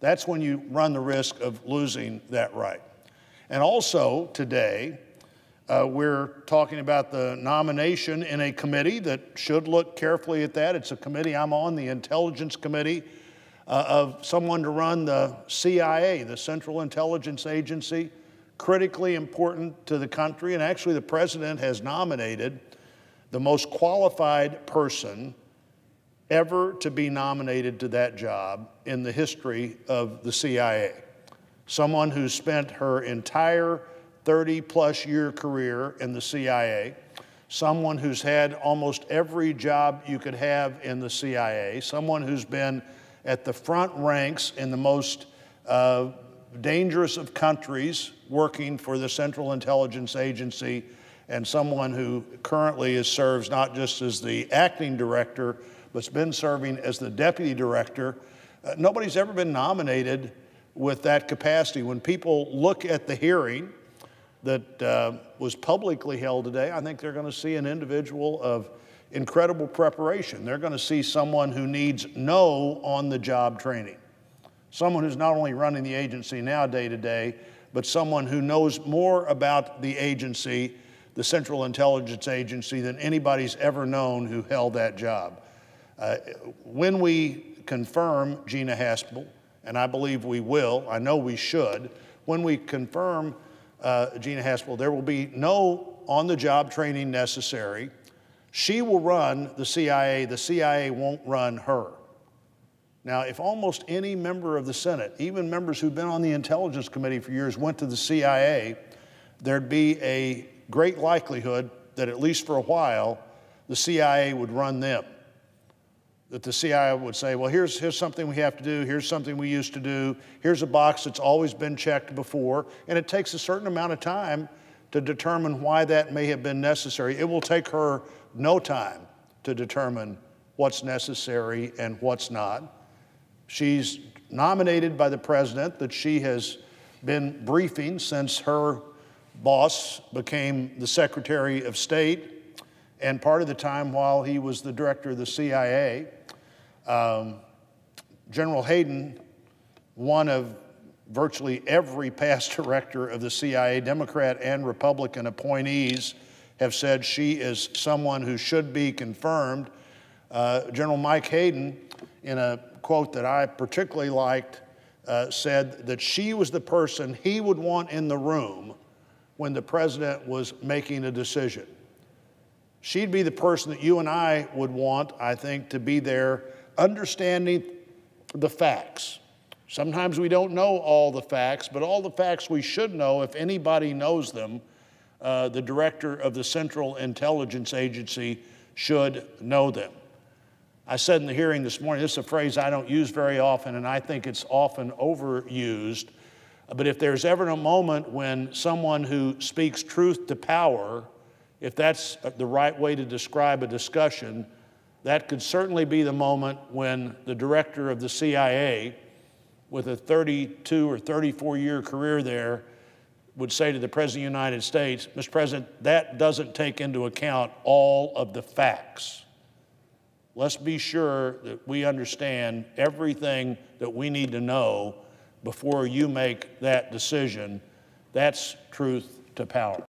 that's when you run the risk of losing that right. And also today, uh, we're talking about the nomination in a committee that should look carefully at that. It's a committee I'm on, the Intelligence Committee, uh, of someone to run the CIA, the Central Intelligence Agency, critically important to the country. And actually, the president has nominated the most qualified person ever to be nominated to that job in the history of the CIA. Someone who spent her entire 30 plus year career in the CIA, someone who's had almost every job you could have in the CIA, someone who's been at the front ranks in the most uh, dangerous of countries working for the Central Intelligence Agency, and someone who currently is, serves not just as the acting director, but's been serving as the deputy director. Uh, nobody's ever been nominated with that capacity. When people look at the hearing that uh, was publicly held today, I think they're going to see an individual of incredible preparation. They're going to see someone who needs no on the job training, someone who's not only running the agency now day to day, but someone who knows more about the agency, the Central Intelligence Agency, than anybody's ever known who held that job. Uh, when we confirm Gina Haspel, and I believe we will, I know we should, when we confirm uh, Gina Haspel, there will be no on the job training necessary. She will run the CIA, the CIA won't run her. Now, if almost any member of the Senate, even members who've been on the Intelligence Committee for years, went to the CIA, there'd be a great likelihood that, at least for a while, the CIA would run them that the CIA would say, well, here's, here's something we have to do, here's something we used to do, here's a box that's always been checked before, and it takes a certain amount of time to determine why that may have been necessary. It will take her no time to determine what's necessary and what's not. She's nominated by the president that she has been briefing since her boss became the Secretary of State and part of the time while he was the director of the CIA. Um, General Hayden, one of virtually every past director of the CIA, Democrat and Republican appointees, have said she is someone who should be confirmed. Uh, General Mike Hayden, in a quote that I particularly liked, uh, said that she was the person he would want in the room when the president was making a decision. She'd be the person that you and I would want, I think, to be there understanding the facts. Sometimes we don't know all the facts, but all the facts we should know, if anybody knows them, uh, the director of the Central Intelligence Agency should know them. I said in the hearing this morning, this is a phrase I don't use very often, and I think it's often overused. But if there's ever a moment when someone who speaks truth to power, if that's the right way to describe a discussion, that could certainly be the moment when the director of the CIA, with a 32 or 34 year career there, would say to the President of the United States, Mr. President, that doesn't take into account all of the facts. Let's be sure that we understand everything that we need to know before you make that decision. That's truth to power.